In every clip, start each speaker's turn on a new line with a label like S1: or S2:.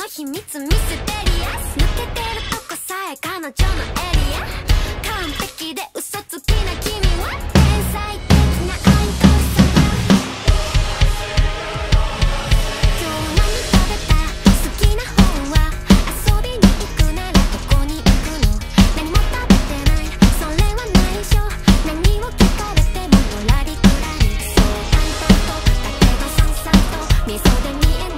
S1: の秘密ミステリアス抜けてるとこさえ彼女のエリア完璧で嘘つきな君は天才的な愛と今日何食べた好きな方は遊びにくならこに行くのも食べてないそれは何を聞かれてもくらそうとと溝で見えない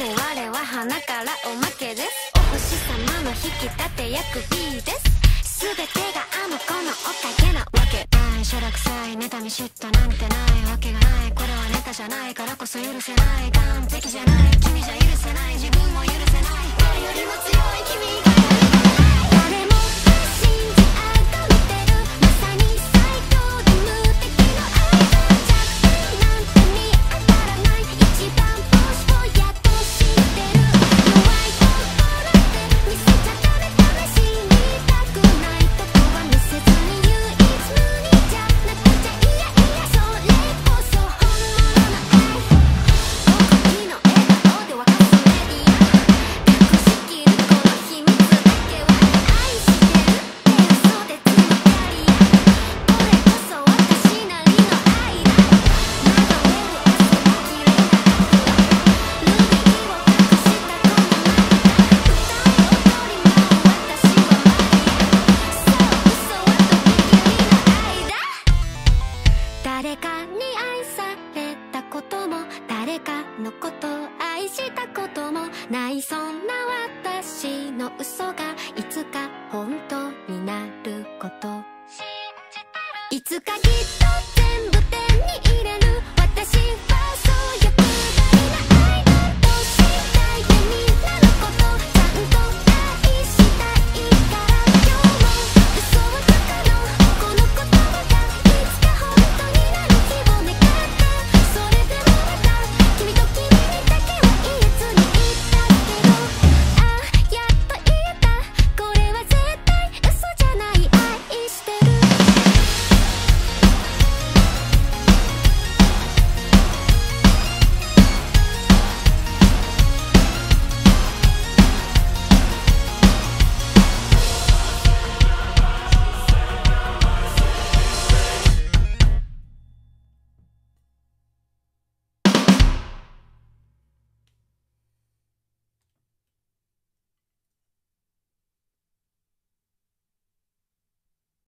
S1: 我は花からおまけです。お星様の引き立て役 B です。全てがあの子のおかげなわけ。ないしゃらくさい妬み嫉妬なんてないわけがない。これはネタじゃないからこそ許せない。完璧ないそんな私の嘘がいつか本当になること。いつかきっと